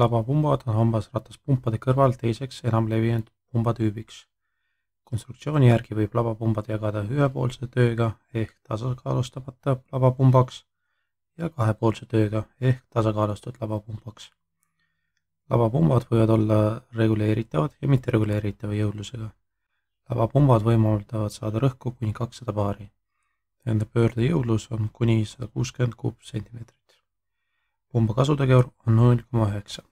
labapumbad on hammasrataspumpade kõrval teiseks enam levinud pumbatüübiks. konstruktsiooni järgi võib labapumbad jagada ühepoolse tööga ehk tasakaalustamata labapumbaks ja kahepoolse tööga ehk tasakaalustatud labapumbaks. labapumbad võivad olla reguleeritavad ja mittereguleeritava jõudlusega. labapumbad võimaldavad saada rõhku kuni kakssada baari. Nende pöördejõudlus on kuni sada kuuskümmend kuupsentimeetrit pumba kasutegur on null koma üheksa.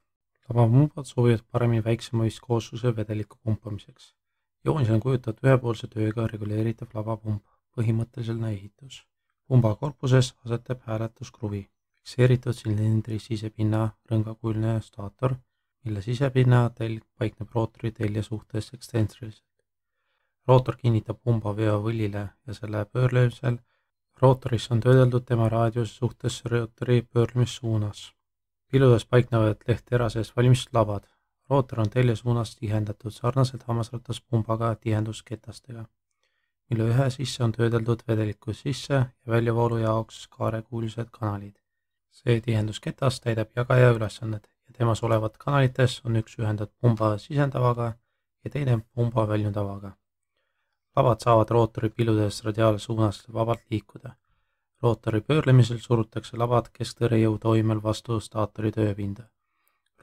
labapumbad sobivad paremini väiksema vistkoosluse vedeliku pumpamiseks. joonisel on kujutatud ühepoolse tööga reguleeritav labapump, põhimõtteline ehitus. pumba korpuses asetab hääletuskruvi, fikseeritud silindri sisepinna rõngakujuline staator, mille sisepinna telg paikneb rootori telje suhtes ekstsentriliselt. rootor kinnitab pumba veovõlile ja selle pöörlemisel rootoris on töödeldud tema raadiuse suhtes rootori pöörlemissuunas. piludes paiknevad lehterases valmistuslabad. rootor on telje suunas tihendatud sarnaselt hammasrataspumbaga tihendusketastega, mille ühe sisse on töödeldud vedeliku sisse ja väljavoolu jaoks kaarekuulised kanalid. see tihendusketas täidab jagaja ülesannet ja temas olevat kanalites on üks ühendatud pumba sisendavaga ja teine pumba väljundavaga lavad saavad rootori piludes radiaalsuunas vabalt liikuda. rootori pöörlemisel surutakse lavad kesktõrjejõu toimel vastu staatori tööpinda.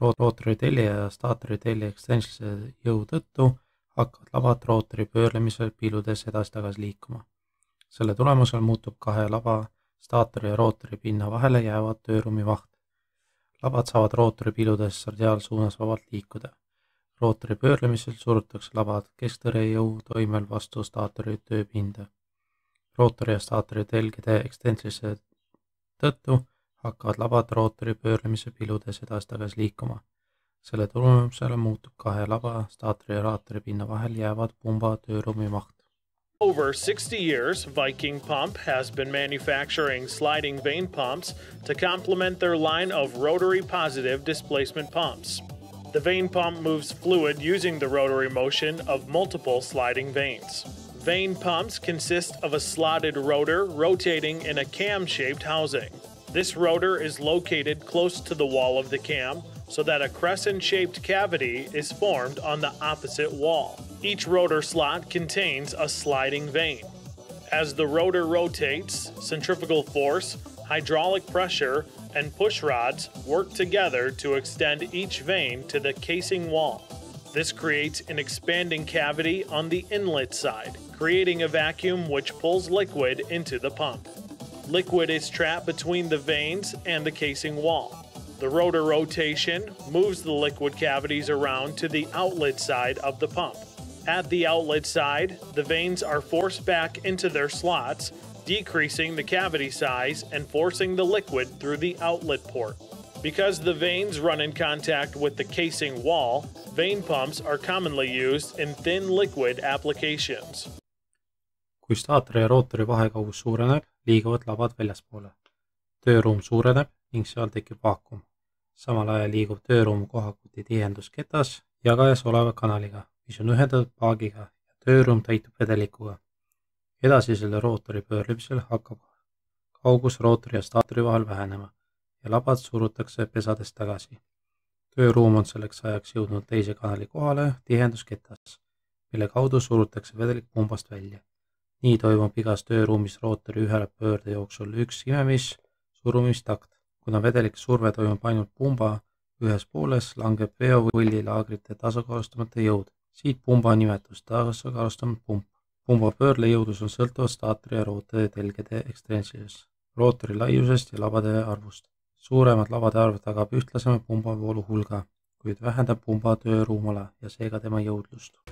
rootori telje ja staatori telje ekstensile jõu tõttu hakkavad lavad rootori pöörlemisel piludes edasi-tagasi liikuma. selle tulemusel muutub kahe lava, staatori ja rootori pinna vahele jääva tööruumi vaht. labad saavad rootori piludes radiaalsuunas vabalt liikuda rootori pöörlemisel surutakse labad kesktõrjejõu toimel vastu staatori tööpinda. rootori ja staatori telgede ekstensrise tõttu hakkavad labad rootori pöörlemise piludes edasi-tagasi liikuma. selle tulemusel muutub kahe laba, staatori ja rootori pinna vahel jäävad pumba tööruumi maht. Over 60 years, Viking Pump has been manufacturing sliding vane pumps to complement their line of rotary positive displacement pumps. The vane pump moves fluid using the rotary motion of multiple sliding vanes. Vane pumps consist of a slotted rotor rotating in a cam shaped housing. This rotor is located close to the wall of the cam so that a crescent shaped cavity is formed on the opposite wall. Each rotor slot contains a sliding vane. As the rotor rotates, centrifugal force, hydraulic pressure, and push rods work together to extend each vane to the casing wall. This creates an expanding cavity on the inlet side, creating a vacuum which pulls liquid into the pump. Liquid is trapped between the vanes and the casing wall. The rotor rotation moves the liquid cavities around to the outlet side of the pump. At the outlet side, the vanes are forced back into their slots decreasing the cavity size and forcing the liquid through the outlet port. Because the vanes run in contact with the casing wall, vane pumps are commonly used in thin liquid applications. kui staatori ja rootori vahekaugus suureneb, liiguvad labad väljaspoole. tööruum suureneb ning seal tekib vaakum. samal ajal liigub tööruum kohakuti tihendusketas jagajas oleva kanaliga, mis on ühendatud paagiga ja tööruum täitub vedelikuga edasisel rootori pöörlemisel hakkab kaugus rootori ja staatori vahel vähenema ja labad surutakse pesadest tagasi. tööruum on selleks ajaks jõudnud teise kanali kohale tihenduskettas, mille kaudu surutakse vedelik pumbast välja. nii toimub igas tööruumis rootori ühele pöörde jooksul üks imemis surumistakt. kuna vedelik surve toimub ainult pumba ühes pooles, langeb veovõllilaagrite tasakaalustamata jõud. siit pumba nimetus tasakaalustamata pump pumba pöörlejõudlus on sõltuvad staatori ja rootori telgede ekstensivest, rootori laiusest ja labade arvust. suuremad labade arv tagab ühtlasema pumbavoolu hulga, kuid vähendab pumba tööruumale ja seega tema jõudlust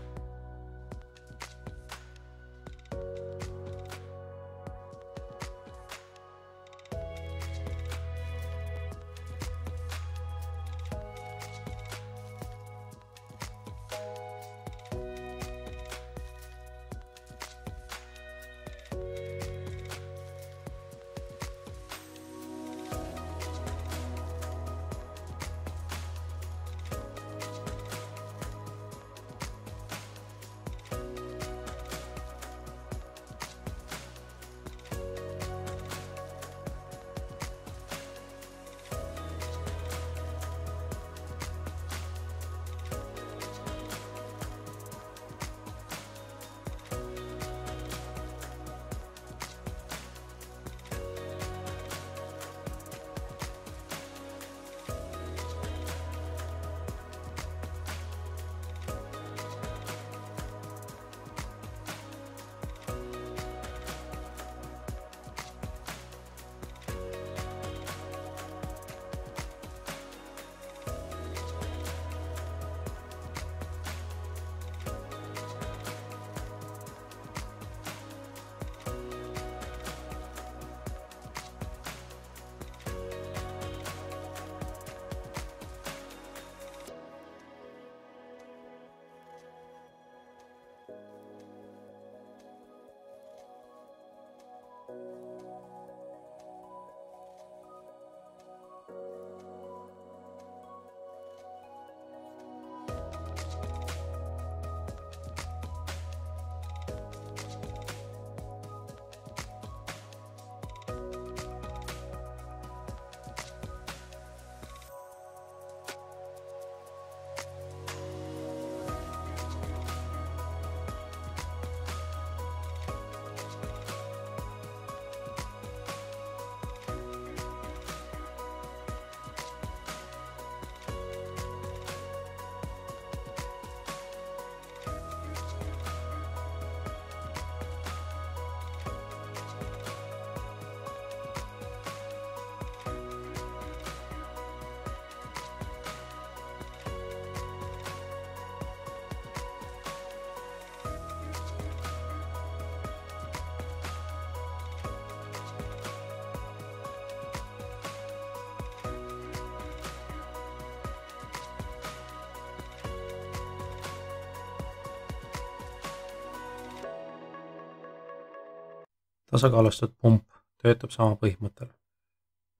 tasakaalustatud pump töötab sama põhimõttel.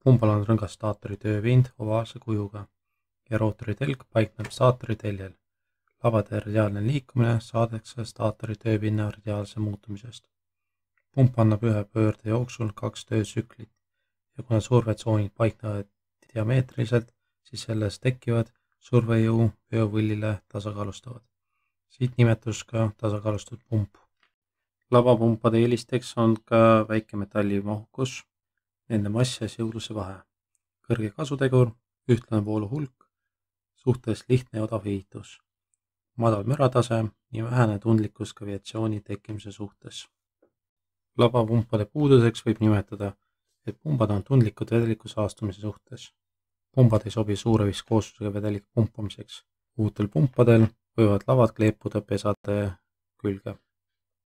pumbal on rõngas staatori tööpind ovaalse kujuga ja rootori telg paikneb staatori teljel. labade radiaalne liikumine saadakse staatori tööpinna radiaalse muutumisest. pump annab ühe pöörde jooksul kaks töötsüklit ja kuna survetsoonid paiknevad diameetriliselt, siis selles tekkivad survejõu veovõllile tasakaalustavad. siit nimetus ka tasakaalustatud pump lavapumpade eelisteks on ka väike metalli mahukus, nende mass ja jõudluse vahe, kõrge kasutegur, ühtlane voolu hulk, suhteliselt lihtne ja odav ehitus, madal müratase ja vähene tundlikkus gravitatsiooni tekkimise suhtes. lavapumpade puuduseks võib nimetada, et pumbad on tundlikud vedeliku saastumise suhtes. pumbad ei sobi suure viskoossusega vedeliku pumpamiseks. uutel pumpadel võivad lavad kleepuda pesade külge